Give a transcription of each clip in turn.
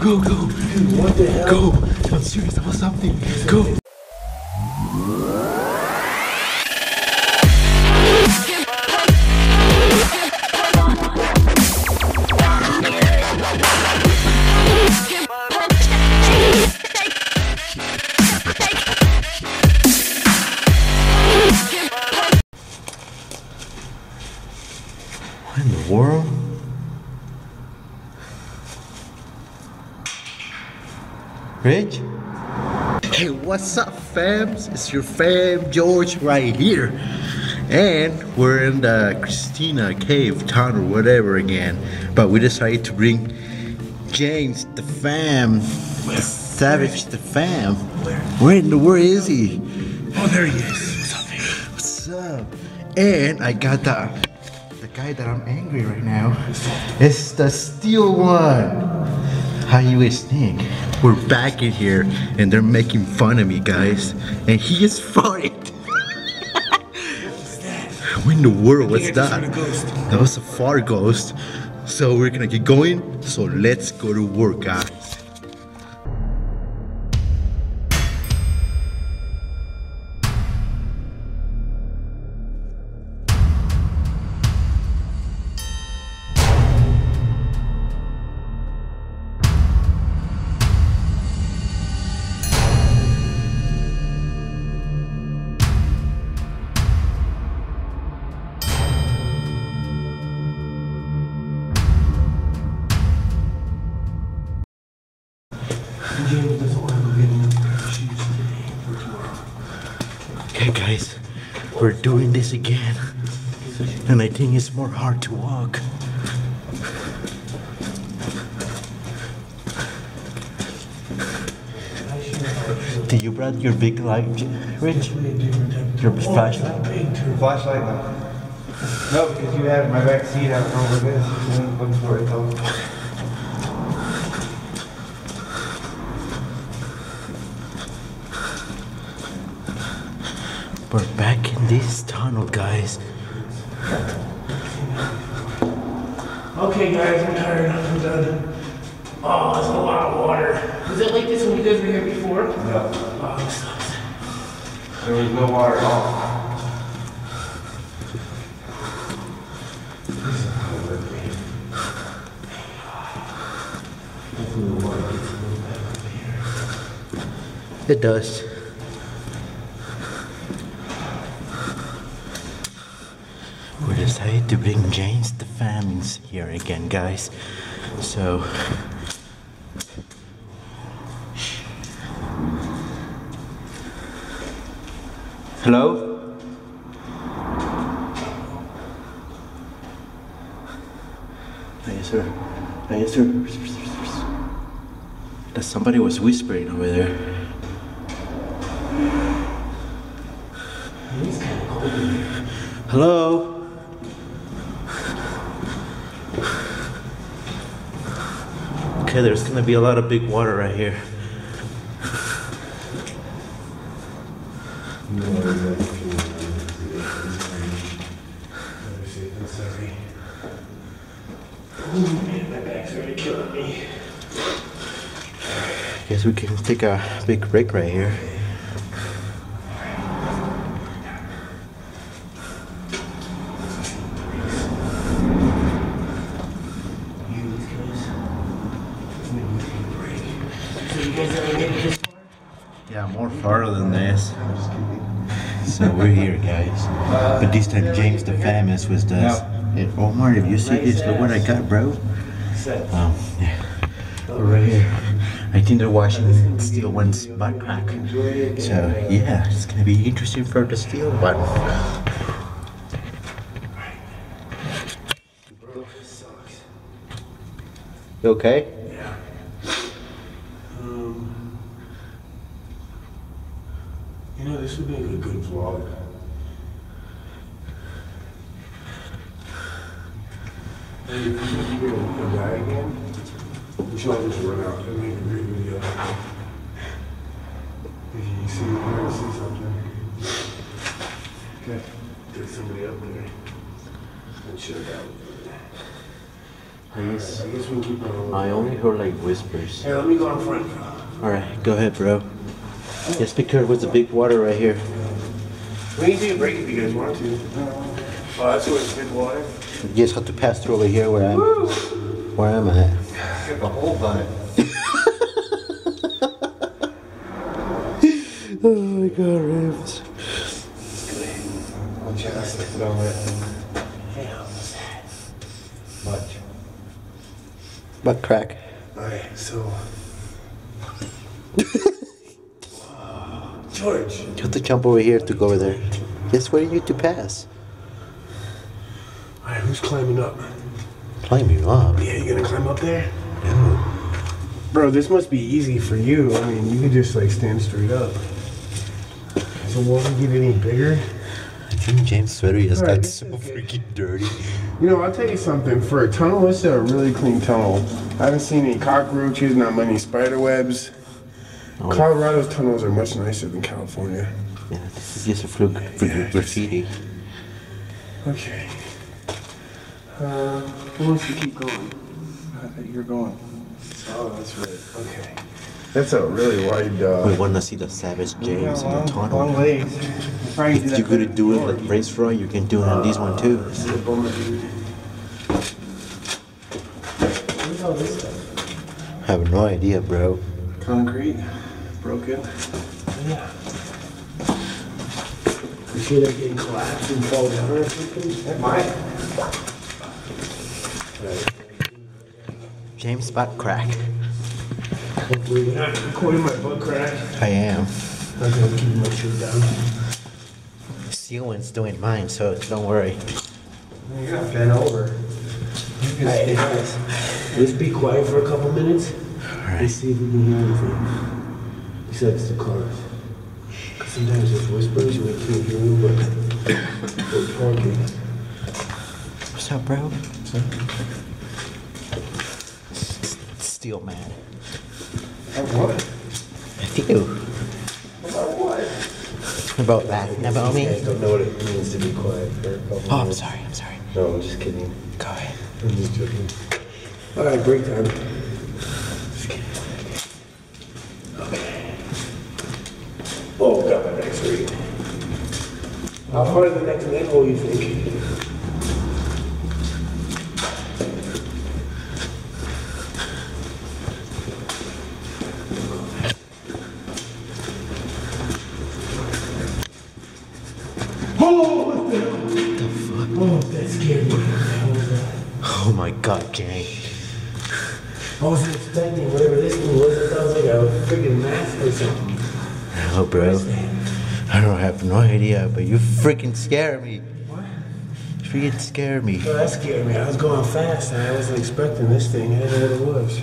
Go, go, go. I'm serious about something. Go. Hey, what's up, fams? It's your fam George right here. And we're in the Christina Cave Town or whatever again. But we decided to bring James the fam. The Savage the fam. Where? Where in the world is he? Oh, there he is. What's up? What's up? And I got the the guy that I'm angry right now. It's the steel one. How you guys think? We're back in here and they're making fun of me, guys. And he is farted. What in the world? was that? heard a ghost. That was a fart ghost. So we're gonna get going. So let's go to work, guys. We're doing this again. And I think it's more hard to walk. Did you brought your big light, Rich? Your flashlight? Flashlight, no. No, because you had my back seat. I don't. We're back in this tunnel, guys. Okay, guys, I'm tired. I'm done. Oh, there's a lot of water. Was it like this when you guys were here before? No, Oh, this sucks. there was no water at all. It does. We decided to bring James the famines here again, guys. So. Hello? Yes, sir. Yes, sir. That somebody was whispering over there. Hello? Okay, there's gonna be a lot of big water right here. Guess we can take a big break right here. You guys, let me take a break. So you guys ever made it this far? More than this. So we're here, guys. But this time, James the Famous was the. Yeah, Omar, if you see this, look what I got, bro. Um, yeah. We're right here. I think they're washing steel one's butt crack. So, yeah, it's gonna be interesting for the steel one. This. You okay? Yeah. Um, you know, this would be a good, good vlog. Hey, if you think you're gonna die again, we should all just run out and make a great video. If you see, you ever see something. Okay. There's somebody up there. And should have I guess I guess we can keep on. I only heard like whispers. Hey, let me go in front. Alright, go ahead, bro. Just be careful with the big water right here. We can a break if you guys want to. Oh, that's where it's good water. You just have to pass through over here where I'm where I'm at. Get the whole butt. Oh my god, ribs. I'll just it on what's that? Much. Butt crack. Alright, so. George. You have to jump over here to go over there. Just waiting you to pass. Alright, who's climbing up? Climbing up. Yeah, you gonna climb up there? No. Bro, this must be easy for you. I mean, you could just like stand straight up. So won't get any bigger? I think James' sweater just Alright, got so is freaking dirty. You know, I'll tell you something. For a tunnel, it's a really clean tunnel. I haven't seen any cockroaches, not many spider webs. Oh. Colorado's tunnels are much nicer than California. Yeah, this is just a fluke for Yeah, graffiti. Okay. Uh, who wants to keep going? I thought you're going. Oh, that's right. Okay. That's a really wide. We Uh, want to see the Savage James in the long tunnel. legs. If you're gonna do it George. like race run, you can do it on this one too. This is a bummer, dude. What's all this stuff? I have no idea, bro. Concrete, broken. Yeah. You see that getting collapsed and fall down or something? That might. James butt crack. Hopefully you're not recording my butt crack. I am. I'm gonna keep my shirt down. Steelman's doing mine, so don't worry. You're not bent over. You can stay guys, let's be quiet for a couple minutes Alright. and see if we can hear anything. Besides the cars. 'Cause sometimes there's whispers and we can't hear them, but we're talking. What's up, bro? Still mad. what? I do. About what? About that. About You guys me. don't know what it means to be quiet for a couple Oh, I'm minutes. sorry. I'm sorry. No, I'm just kidding. Go ahead. I'm just joking. All right, break time. Just kidding. Okay. Oh God, my neck's hurting. How far is the next manhole you think? Oh, what the hell? Oh, that Oh, what the hell oh, was that? Oh my god, Jane. I wasn't expecting whatever this thing was. It was like a freaking mask or something. Oh, bro. I don't have no idea, but you freaking scare me. What? You freaking scare me. That scared me. I was going fast and I wasn't expecting this thing. I didn't know what it was.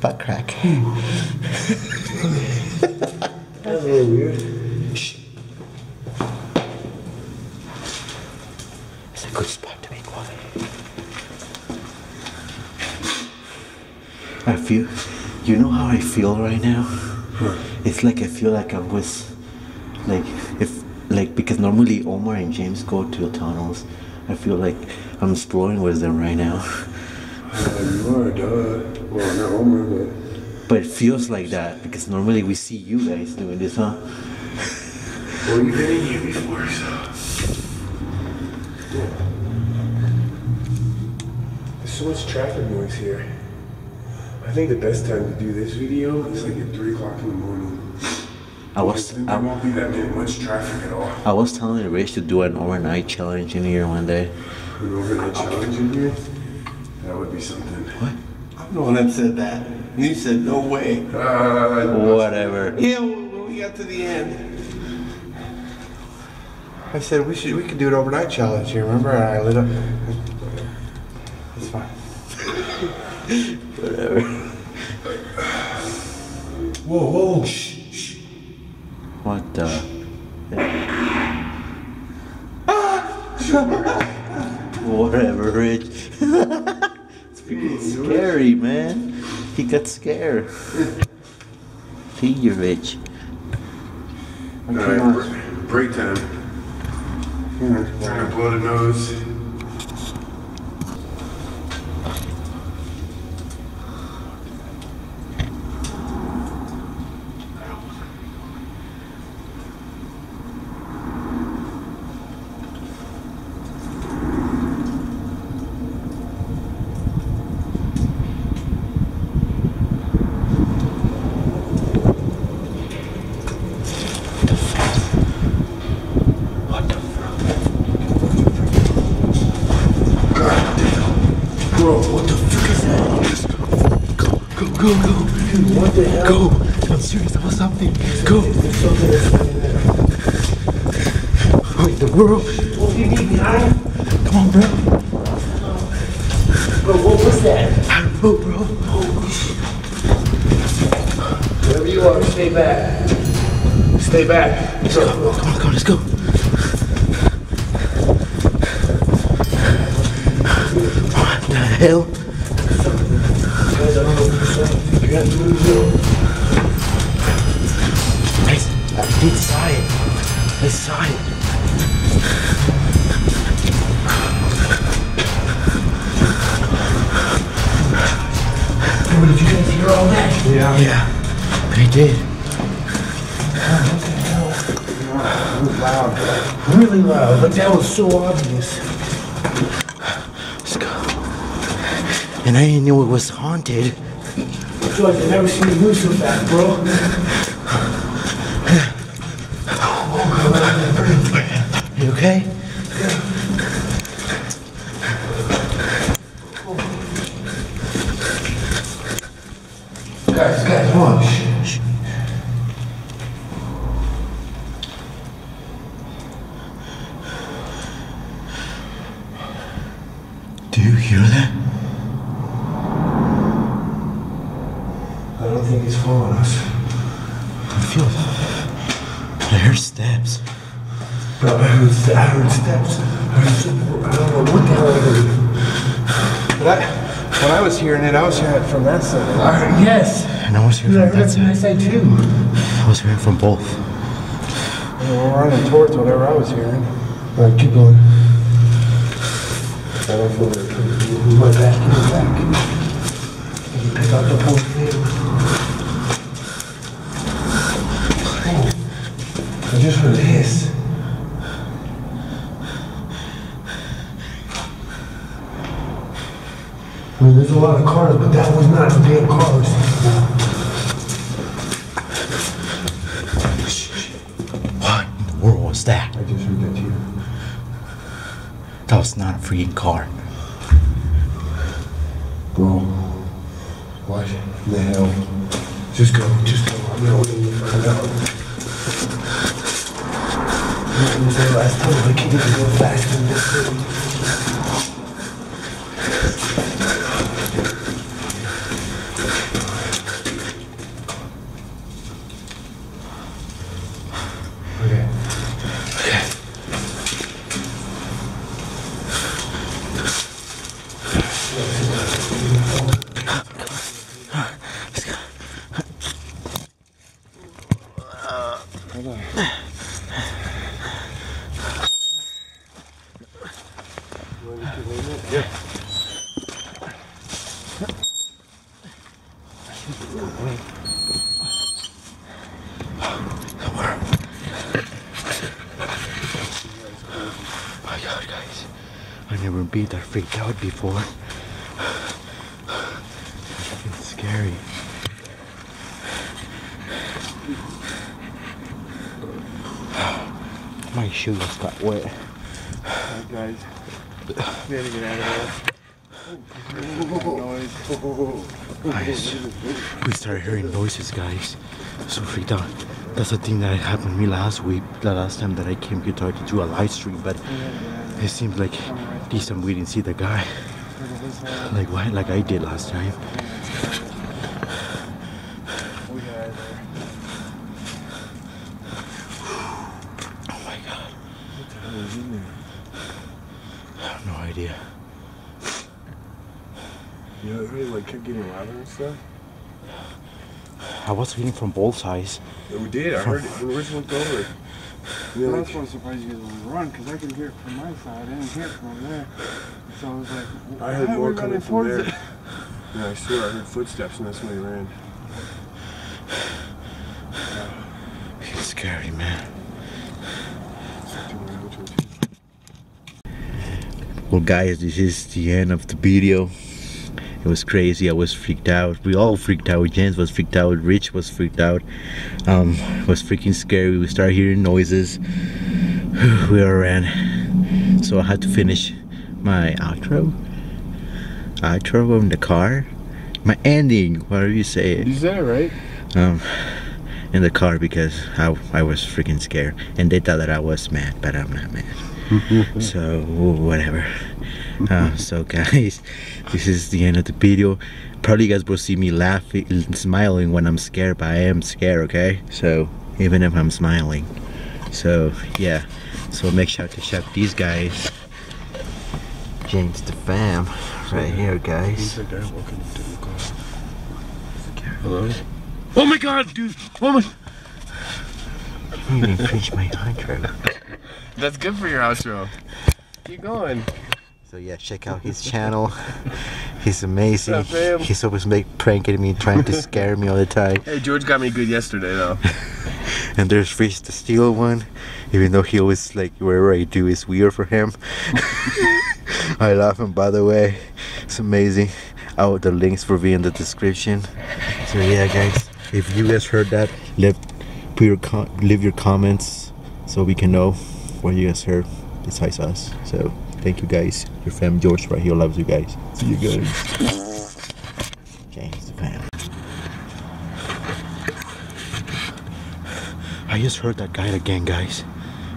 Butt crack. That was a little weird. It's a good spot to be quiet. I feel, you know how I feel right now? It's like I feel like I'm with, like, if, like, because normally Omar and James go to the tunnels. I feel like I'm exploring with them right now. Uh, you are, duh. Well, not Omar, but. But it feels like that because normally we see you guys doing this, huh? Well, you've been in here before, so. There's so much traffic noise here. I think the best time to do this video is like at 3 o'clock in the morning. I was, I, won't be that many, much traffic at all. I was telling Rich to do an overnight challenge in here one day. An overnight challenge in here? That would be something. What? I'm the one that said that. You said no way. Uh, Whatever. Yeah, when we got to the end. I said we should we could do an overnight challenge here, remember? And I lit up. It's fine. Whatever. Whoa, whoa, shh, shh. What the? Whatever, Rich. it's freaking scary, man. He got scared. You, Rich. Alright, break time. Trying to blow the nose. Go, go, go, go. Dude, what the hell? Go. I'm serious, was something. Go. What in the world? What do you need behind? Come on, bro. Bro, what was that? I don't know, bro. Wherever you are, stay back. Stay back. Let's go. Come on, come on, let's go. What the hell? Guys, I did saw it. I saw it. Bro, did you guys hear all that? Yeah. Yeah, I did. Loud. Really loud. Like that was so obvious. Let's go. And I didn't know it was haunted. George, I've never seen you move so fast, bro. You okay? Guys, guys, come on. Shh, shh. Do you hear that? I don't think he's following us. I feel I heard steps. Bro, I heard, st- I heard steps. I heard some, I don't know what the hell I heard. But I, when I was hearing it, I was hearing it from that side. I heard, yes. And I was hearing I from that it from that side. side too. I was hearing from both. And we're running towards whatever I was hearing. All right, keep going. I don't feel very comfortable. Move my back, move back. Can you pick up the whole thing? I just heard this. I mean, there's a lot of cars, but that was not the damn cars. What in the world was that? I just heard that to you. That was not a freaking car. Bro, what the hell? Just go, just go. I'm gonna wait and find out. Was that last time? I can't even go faster than this thing. Okay. Oh my god, guys. I've never been that freaked out before. It's scary. My shoes got wet. guys. We had to get out of Guys, we started hearing noises, guys. So freaked out. That's the thing that happened to me last week, the last time that I came here tried to do a live stream, but it seems like this time we didn't see the guy. Like what? Like I did last time. We got there. Oh my god. What the hell is in there? I have no idea. You know, it really like kept getting louder and stuff. I was feeling from both sides. Yeah, we did. I heard it we looked over. Then, That's what surprised you guys would run because I can hear it from my side. I didn't hear it from there. So I was like, I heard more we coming from there. it? Yeah, I swear I heard footsteps and that's when he ran. It's scary, man. Well, guys, this is the end of the video. It was crazy. I was freaked out. We all freaked out. James was freaked out. Rich was freaked out. Um, it was freaking scary. We started hearing noises. we all ran. So I had to finish my outro. Outro in the car. My ending, whatever you say it that right. um, in the car because I, I was freaking scared and they thought that I was mad but I'm not mad so whatever uh, so guys this is the end of the video probably you guys will see me laughing and smiling when I'm scared but I am scared okay so even if I'm smiling so yeah so make sure to check these guys James the fam right here guys right there. Welcome to the car. Hello? Oh my god, dude! Oh my. You didn't finish my outro. That's good for your outro. Keep going. So yeah, check out his channel. He's amazing. Up. He's always make pranking me, trying to scare me all the time. Hey, George got me good yesterday though. And there's Fish the Steel one, even though he always like whatever I do is weird for him. I love him by the way. It's amazing. Oh, the links will be in the description. So yeah, guys, if you guys heard that, leave put your leave your comments so we can know what you guys heard besides us. So thank you guys. Your fam George right here loves you guys. See you guys. James the fam. I just heard that guy again, guys.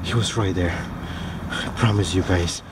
He was right there. I promise you guys.